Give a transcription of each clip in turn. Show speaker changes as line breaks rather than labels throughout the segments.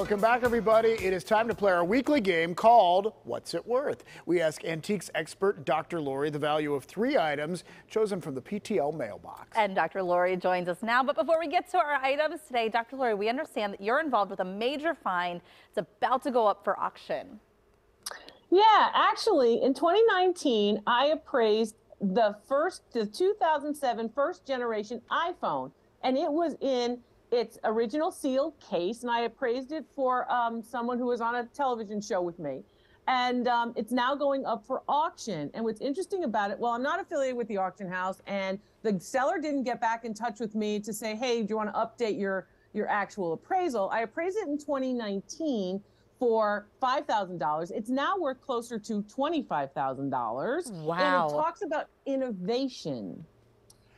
Welcome back, everybody. It is time to play our weekly game called What's It Worth? We ask antiques expert Dr. Lori the value of three items chosen from the PTL mailbox.
And Dr. Lori joins us now. But before we get to our items today, Dr. Lori, we understand that you're involved with a major find. It's about to go up for auction.
Yeah, actually, in 2019, I appraised the first, the 2007 first generation iPhone, and it was in its original sealed case, and I appraised it for um, someone who was on a television show with me. And um, it's now going up for auction. And what's interesting about it, well, I'm not affiliated with the auction house, and the seller didn't get back in touch with me to say, hey, do you want to update your your actual appraisal? I appraised it in 2019 for $5,000. It's now worth closer to $25,000.
Wow.
And it talks about innovation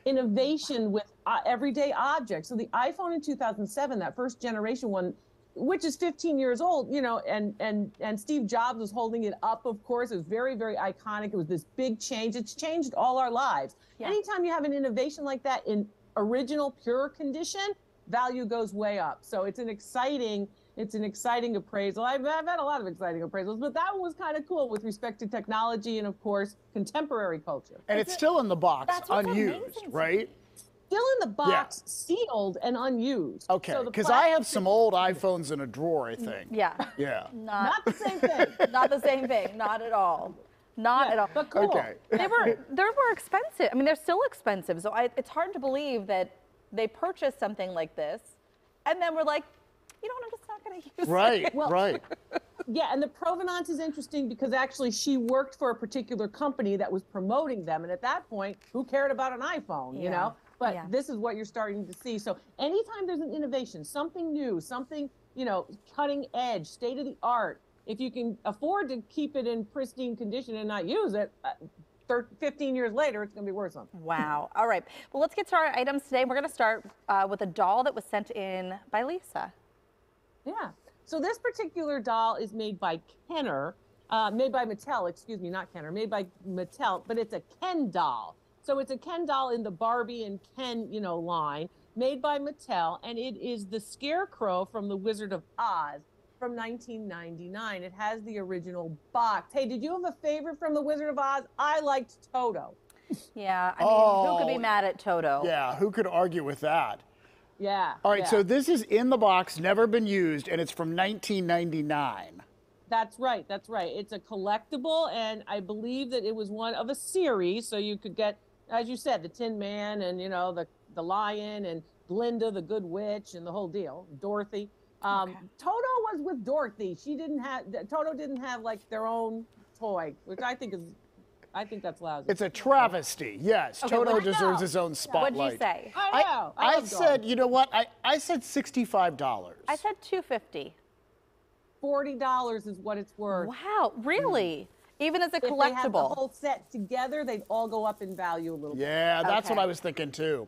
innovation with uh, everyday objects. So the iPhone in 2007, that first generation one, which is 15 years old, you know, and and and Steve Jobs was holding it up. Of course, it was very very iconic. It was this big change. It's changed all our lives.
Yeah.
Anytime you have an innovation like that in original pure condition, value goes way up. So it's an exciting it's an exciting appraisal. I've, I've had a lot of exciting appraisals, but that one was kind of cool with respect to technology and, of course, contemporary culture.
And it's still in the box,
That's
unused, right?
Still in the box, sealed and unused.
Okay,
So
because I have some old iPhones in a drawer, I think.
Yeah.
Yeah.
Not,
Not the same thing.
not the same thing. Not at all. Not
Yeah,
at all.
But cool.
Okay.
They were they were expensive. I mean, they're still expensive. So I, it's hard to believe that they purchased something like this, and then we're like, you know what? I'm just not going to use it.
Right,
Well-
right.
Yeah, and the provenance is interesting because actually she worked for a particular company that was promoting them. And at that point, who cared about an iPhone, you know? But
Yeah.
this is what you're starting to see. So anytime there's an innovation, something new, something, you know, cutting edge, state of the art, if you can afford to keep it in pristine condition and not use it, uh, thir- 15 years later, it's going to be worth something.
Wow. All right. Well, let's get to our items today. We're going to start uh, with a doll that was sent in by Lisa.
Yeah. So this particular doll is made by Kenner, uh, made by Mattel, excuse me, not Kenner, made by Mattel, but it's a Ken doll. So it's a Ken doll in the Barbie and Ken, you know, line, made by Mattel, and it is the Scarecrow from The Wizard of Oz from 1999. It has the original box. Hey, did you have a favorite from The Wizard of Oz? I liked Toto.
Yeah. I mean, who could
Oh,
be mad at Toto?
Yeah, who could argue with that?
Yeah.
All right,
yeah.
so this is in the box, never been used, and it's from 1999.
That's right. That's right. It's a collectible, and I believe that it was one of a series. So you could get, as you said, the Tin Man, and you know the the Lion, and Glinda, the Good Witch, and the whole deal. Dorothy. Um,
Okay.
Toto was with Dorothy. She didn't have. Toto didn't have like their own toy, which I think is, I think that's lousy.
It's a travesty. Yes,
Okay,
Toto deserves his own spotlight.
What'd you say?
I know.
I,
love
said,
dogs.
you know what? I, I said $65.
I said 250.
forty dollars is what it's worth.
Wow. Really? Even as a
If they had the
collectible.
whole set together, they'd all go up in value a little bit.
Yeah, that's what I was thinking too.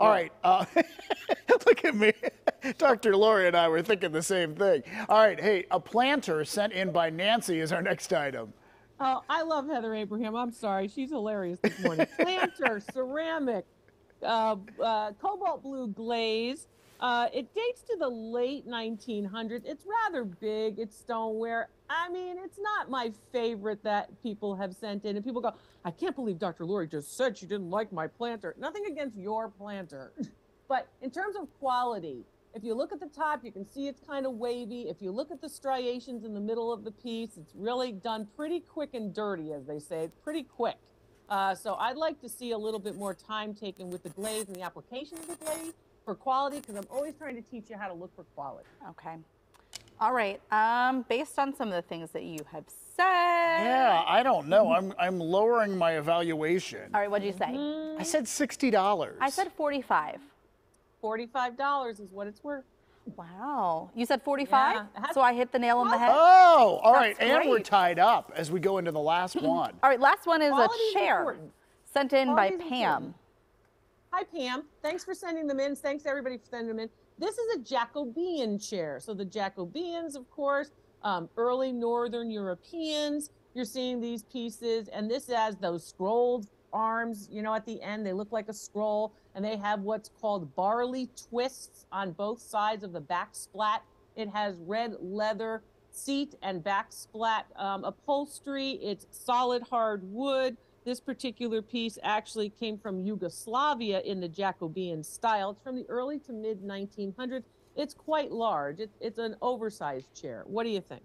All right, uh, look at me. Dr. Lori and I were thinking the same thing. All right, hey, a planter sent in by Nancy is our next item.
Oh, I love Heather Abraham. I'm sorry. She's hilarious this morning. Planter, ceramic, uh, uh, cobalt blue glaze. Uh, it dates to the late 1900s. It's rather big. It's stoneware. I mean, it's not my favorite that people have sent in. And people go, I can't believe Dr. Lori just said she didn't like my planter. Nothing against your planter. but in terms of quality, if you look at the top, you can see it's kind of wavy. If you look at the striations in the middle of the piece, it's really done pretty quick and dirty, as they say, pretty quick. Uh, so I'd like to see a little bit more time taken with the glaze and the application of the glaze for quality, because I'm always trying to teach you how to look for quality.
Okay. All right. Um, based on some of the things that you have said.
Yeah, I don't know. I'm, I'm lowering my evaluation.
All right. What'd you say?
I said $60.
I said 45.
$45 is what it's worth.
Wow. You said 45?
Yeah,
So I hit the nail on the head?
Oh, all right.
That's
And we're tied up as we go into the last one.
All right. Last one is
Quality
a chair
important.
sent in by
Quality is
Pam.
important. Hi, Pam. Thanks for sending them in. Thanks everybody for sending them in. This is a Jacobean chair. So the Jacobeans, of course, um, early Northern Europeans. You're seeing these pieces, and this has those scrolled arms. You know, at the end they look like a scroll, and they have what's called barley twists on both sides of the back splat. It has red leather seat and back splat um, upholstery. It's solid hard wood. This particular piece actually came from Yugoslavia in the Jacobean style. It's from the early to mid 1900s. It's quite large. It, it's an oversized chair. What do you think?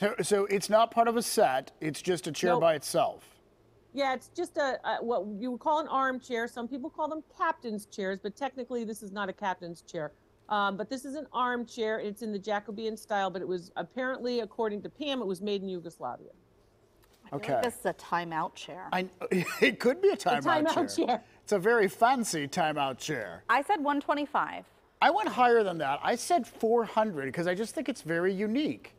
So, so it's not part of a set. It's just a chair
Nope.
by itself.
Yeah, it's just a, a what you would call an armchair. Some people call them captain's chairs, but technically this is not a captain's chair. Um, but this is an armchair. It's in the Jacobean style, but it was apparently, according to Pam, it was made in Yugoslavia.
I feel
Okay.
like this is a timeout chair.
I, it could be a timeout,
timeout
chair.
chair.
It's a very fancy timeout chair.
I said 125.
I went higher than that. I said 400 because I just think it's very unique.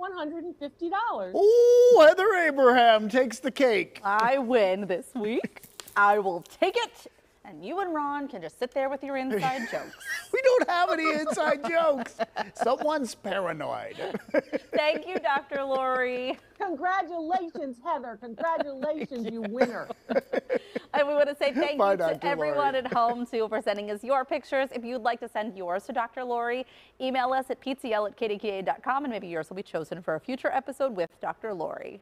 $150.
Ooh, Heather Abraham takes the cake.
I win this week. I will take it, and you and Ron can just sit there with your inside jokes.
We don't have any inside jokes. Someone's paranoid.
Thank you, Dr. Lori.
Congratulations, Heather. Congratulations, you winner.
And we want to say thank
Bye,
you to
Dr.
everyone
Lori.
at home too for sending us your pictures. If you'd like to send yours to Dr. Lori, email us at ptl at kdka.com and maybe yours will be chosen for a future episode with Dr. Lori.